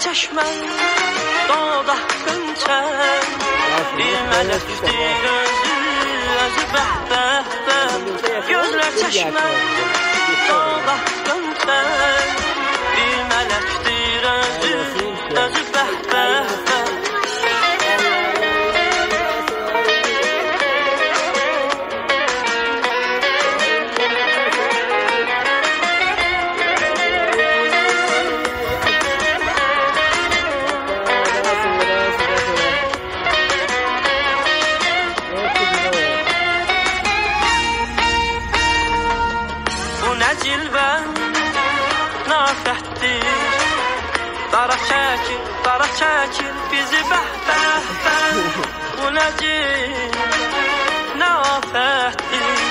çeşmen doğda kınçen İlmele düştü gözü özü beh beh Gözler çeşmen doğda kınçen Bu nə cilvə nafətdir Dara çəkir, dara çəkir bizi bəh bəh bəh Bu nə cil nafətdir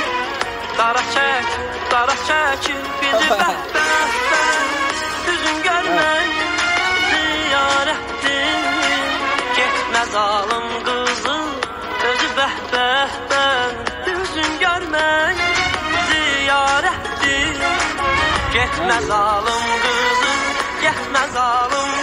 Dara çəkir, dara çəkir bizi bəh bəh bəh Üzün görmək ziyarətdir Getmə zalım Getmə zalım qızım, getmə zalım